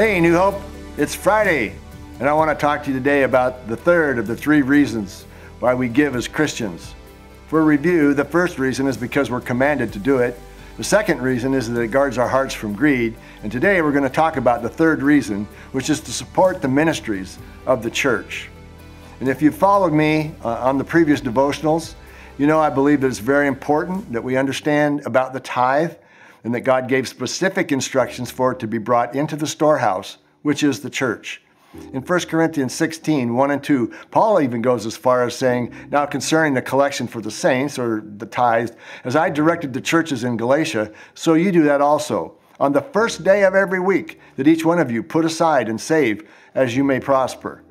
Hey, New Hope, it's Friday, and I want to talk to you today about the third of the three reasons why we give as Christians. For review, the first reason is because we're commanded to do it. The second reason is that it guards our hearts from greed. And today we're going to talk about the third reason, which is to support the ministries of the church. And if you've followed me uh, on the previous devotionals, you know I believe that it's very important that we understand about the tithe and that God gave specific instructions for it to be brought into the storehouse, which is the church. In 1 Corinthians 16, 1 and 2, Paul even goes as far as saying, Now concerning the collection for the saints, or the tithes, as I directed the churches in Galatia, so you do that also. On the first day of every week, that each one of you put aside and save as you may prosper.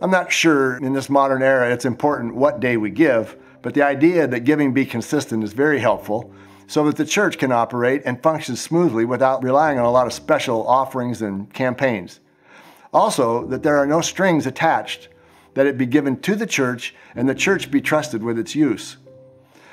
I'm not sure in this modern era it's important what day we give, but the idea that giving be consistent is very helpful so that the church can operate and function smoothly without relying on a lot of special offerings and campaigns. Also, that there are no strings attached, that it be given to the church and the church be trusted with its use.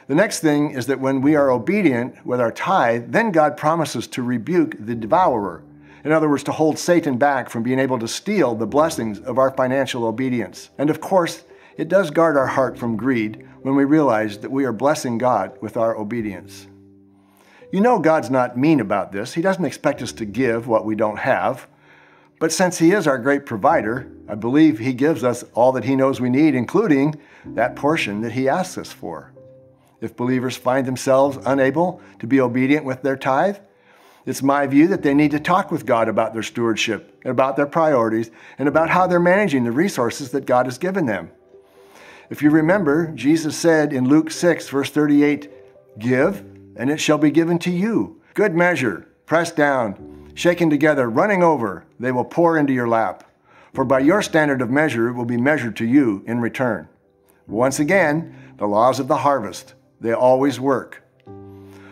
The next thing is that when we are obedient with our tithe, then God promises to rebuke the devourer. In other words, to hold Satan back from being able to steal the blessings of our financial obedience. And of course, it does guard our heart from greed when we realize that we are blessing God with our obedience. You know God's not mean about this. He doesn't expect us to give what we don't have. But since He is our great provider, I believe He gives us all that He knows we need, including that portion that He asks us for. If believers find themselves unable to be obedient with their tithe, it's my view that they need to talk with God about their stewardship, and about their priorities, and about how they're managing the resources that God has given them. If you remember, Jesus said in Luke 6, verse 38, Give, and it shall be given to you. Good measure, pressed down, shaken together, running over, they will pour into your lap. For by your standard of measure it will be measured to you in return. Once again, the laws of the harvest, they always work.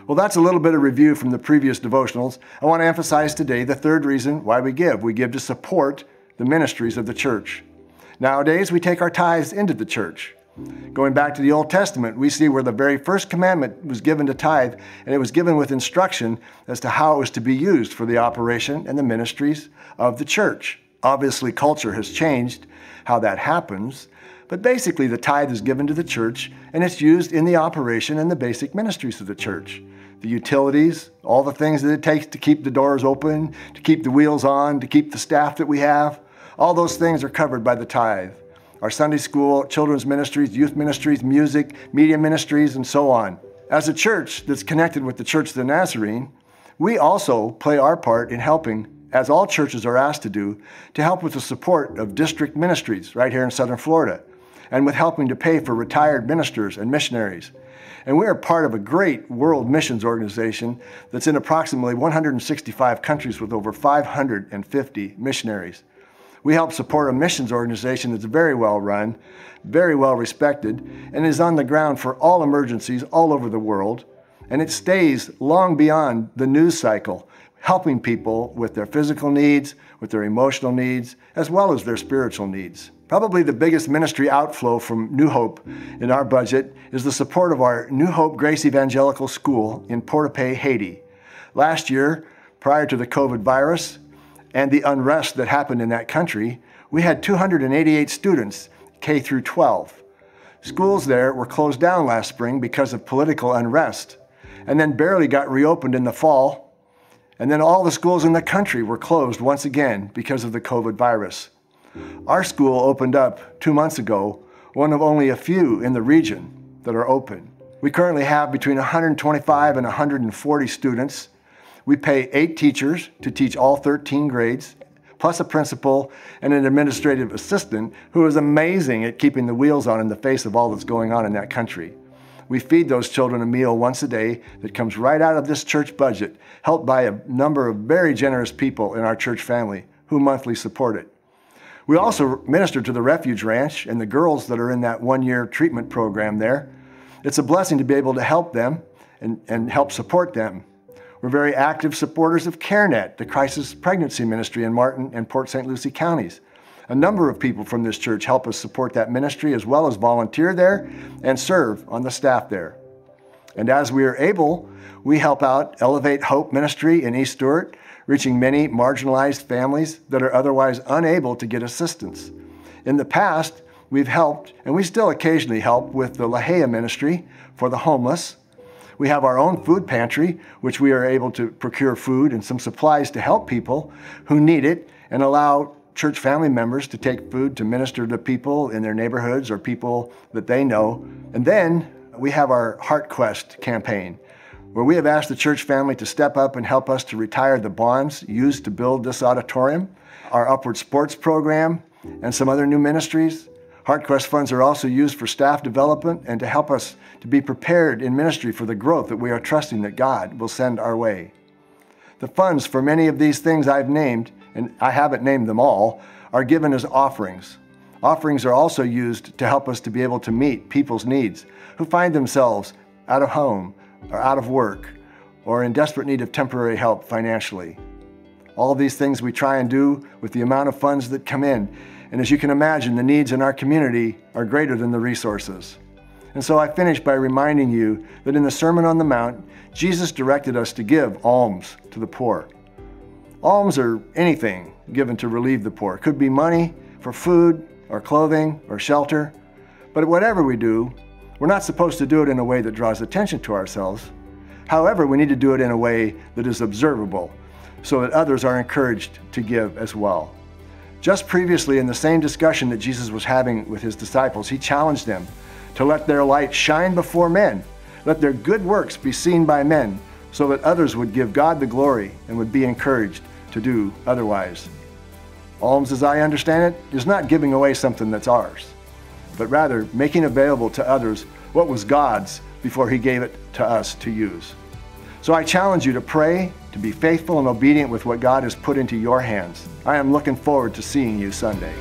Well, that's a little bit of review from the previous devotionals. I want to emphasize today the third reason why we give. We give to support the ministries of the church. Nowadays, we take our tithes into the church. Going back to the Old Testament, we see where the very first commandment was given to tithe, and it was given with instruction as to how it was to be used for the operation and the ministries of the church. Obviously, culture has changed how that happens, but basically, the tithe is given to the church and it's used in the operation and the basic ministries of the church. The utilities, all the things that it takes to keep the doors open, to keep the wheels on, to keep the staff that we have, all those things are covered by the tithe our Sunday school, children's ministries, youth ministries, music, media ministries, and so on. As a church that's connected with the Church of the Nazarene, we also play our part in helping, as all churches are asked to do, to help with the support of district ministries right here in Southern Florida, and with helping to pay for retired ministers and missionaries. And we are part of a great world missions organization that's in approximately 165 countries with over 550 missionaries. We help support a missions organization that's very well run, very well respected, and is on the ground for all emergencies all over the world. And it stays long beyond the news cycle, helping people with their physical needs, with their emotional needs, as well as their spiritual needs. Probably the biggest ministry outflow from New Hope in our budget is the support of our New Hope Grace Evangelical School in Port-de-Paix, Haiti. Last year, prior to the COVID virus, and the unrest that happened in that country, we had 288 students, K through 12. Schools there were closed down last spring because of political unrest, and then barely got reopened in the fall. And then all the schools in the country were closed once again because of the COVID virus. Our school opened up two months ago, one of only a few in the region that are open. We currently have between 125 and 140 students, we pay eight teachers to teach all 13 grades, plus a principal and an administrative assistant who is amazing at keeping the wheels on in the face of all that's going on in that country. We feed those children a meal once a day that comes right out of this church budget, helped by a number of very generous people in our church family who monthly support it. We also minister to the Refuge Ranch and the girls that are in that one year treatment program there. It's a blessing to be able to help them and, and help support them. We're very active supporters of CareNet, the crisis pregnancy ministry in Martin and Port St. Lucie counties. A number of people from this church help us support that ministry as well as volunteer there and serve on the staff there. And as we are able, we help out Elevate Hope Ministry in East Stuart, reaching many marginalized families that are otherwise unable to get assistance. In the past, we've helped, and we still occasionally help, with the Lahea Ministry for the homeless. We have our own food pantry, which we are able to procure food and some supplies to help people who need it and allow church family members to take food to minister to people in their neighborhoods or people that they know. And then we have our Heart Quest campaign, where we have asked the church family to step up and help us to retire the bonds used to build this auditorium, our Upward Sports program, and some other new ministries. HeartQuest funds are also used for staff development and to help us to be prepared in ministry for the growth that we are trusting that God will send our way. The funds for many of these things I've named, and I haven't named them all, are given as offerings. Offerings are also used to help us to be able to meet people's needs who find themselves out of home or out of work or in desperate need of temporary help financially. All these things we try and do with the amount of funds that come in and as you can imagine, the needs in our community are greater than the resources. And so I finish by reminding you that in the Sermon on the Mount, Jesus directed us to give alms to the poor. Alms are anything given to relieve the poor. It could be money for food or clothing or shelter. But whatever we do, we're not supposed to do it in a way that draws attention to ourselves. However, we need to do it in a way that is observable so that others are encouraged to give as well. Just previously, in the same discussion that Jesus was having with his disciples, he challenged them to let their light shine before men, let their good works be seen by men, so that others would give God the glory and would be encouraged to do otherwise. Alms, as I understand it, is not giving away something that's ours, but rather making available to others what was God's before He gave it to us to use. So I challenge you to pray, to be faithful and obedient with what God has put into your hands. I am looking forward to seeing you Sunday.